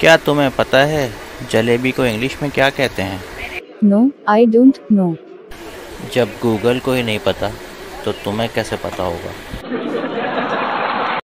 क्या तुम्हें पता है जलेबी को इंग्लिश में क्या कहते हैं? नो आई डोंट नो जब गूगल को ही नहीं पता तो तुम्हें कैसे पता होगा?